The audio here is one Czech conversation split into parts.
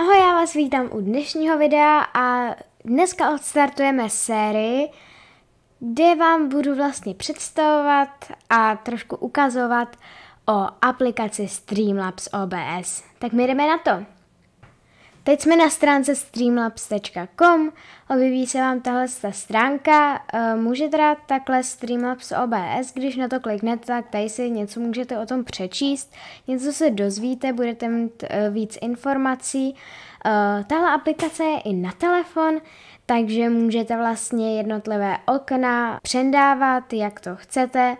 Ahoj, já vás vítám u dnešního videa a dneska odstartujeme sérii, kde vám budu vlastně představovat a trošku ukazovat o aplikaci Streamlabs OBS. Tak my jdeme na to. Teď jsme na stránce streamlabs.com, objeví se vám tahle ta stránka, eh, můžete dát takhle Streamlabs OBS, když na to kliknete, tak tady si něco můžete o tom přečíst, něco se dozvíte, budete mít eh, víc informací. Eh, tahle aplikace je i na telefon, takže můžete vlastně jednotlivé okna přendávat, jak to chcete,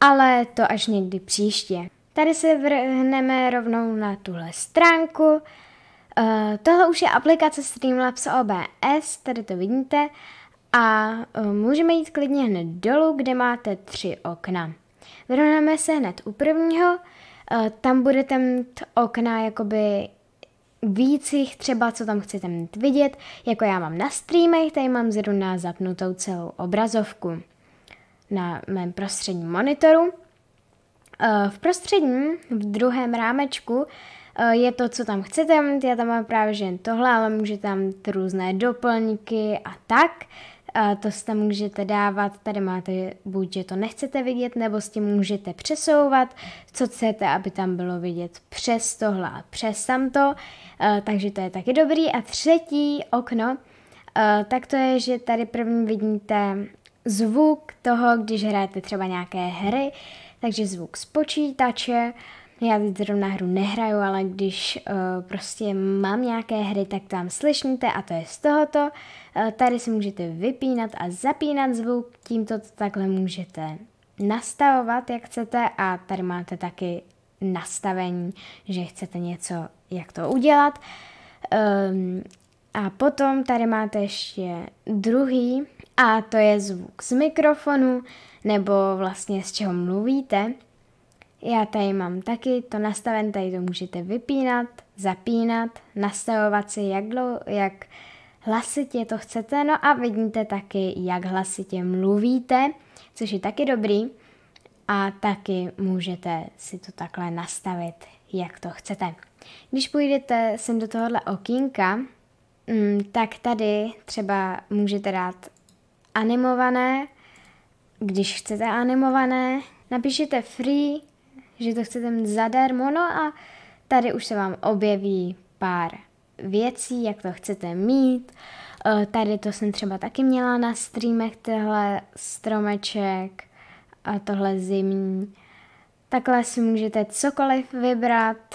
ale to až někdy příště. Tady se vrhneme rovnou na tuhle stránku, Uh, tohle už je aplikace Streamlabs OBS, tady to vidíte, a uh, můžeme jít klidně hned dolů, kde máte tři okna. Vyrovnáme se hned u prvního, uh, tam budete mít okna jakoby víc jich třeba, co tam chcete mít vidět, jako já mám na streamech, tady mám zrovna zapnutou celou obrazovku na mém prostředním monitoru. V prostředním, v druhém rámečku, je to, co tam chcete mít, já tam mám právě že jen tohle, ale můžete tam mít různé doplňky a tak. A to si tam můžete dávat, tady máte buď, že to nechcete vidět, nebo s tím můžete přesouvat, co chcete, aby tam bylo vidět přes tohle a přes tamto, eh, takže to je taky dobrý. A třetí okno, eh, tak to je, že tady první vidíte zvuk toho, když hrajete třeba nějaké hry, takže zvuk z počítače, já teď zrovna hru nehraju, ale když uh, prostě mám nějaké hry, tak tam slyšíte a to je z tohoto. Uh, tady si můžete vypínat a zapínat zvuk, tímto to takhle můžete nastavovat, jak chcete a tady máte taky nastavení, že chcete něco, jak to udělat. Um, a potom tady máte ještě druhý a to je zvuk z mikrofonu nebo vlastně z čeho mluvíte. Já tady mám taky to nastaven, tady to můžete vypínat, zapínat, nastavovat si, jak, dlou, jak hlasitě to chcete, no a vidíte taky, jak hlasitě mluvíte, což je taky dobrý. A taky můžete si to takhle nastavit, jak to chcete. Když půjdete sem do tohohle okýnka, mm, tak tady třeba můžete dát animované, když chcete animované, napíšete free že to chcete mít zadarmo, no a tady už se vám objeví pár věcí, jak to chcete mít. Eh, tady to jsem třeba taky měla na streamech, tohle stromeček a tohle zimní. Takhle si můžete cokoliv vybrat.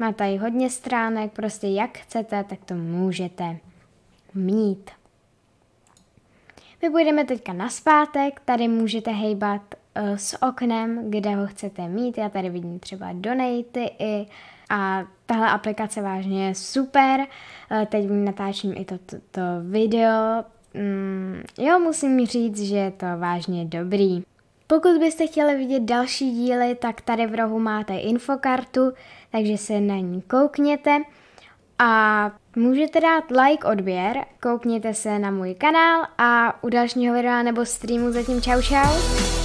Má tady hodně stránek, prostě jak chcete, tak to můžete mít. My půjdeme teďka na zpátek, tady můžete hejbat s oknem, kde ho chcete mít. Já tady vidím třeba donaty i a tahle aplikace vážně je super. Eh, teď natáčím i to, to, to video. Mm, jo, musím říct, že je to vážně dobrý. Pokud byste chtěli vidět další díly, tak tady v rohu máte infokartu, takže se na ní koukněte. A můžete dát like, odběr, koukněte se na můj kanál a u dalšího videa nebo streamu zatím čau čau.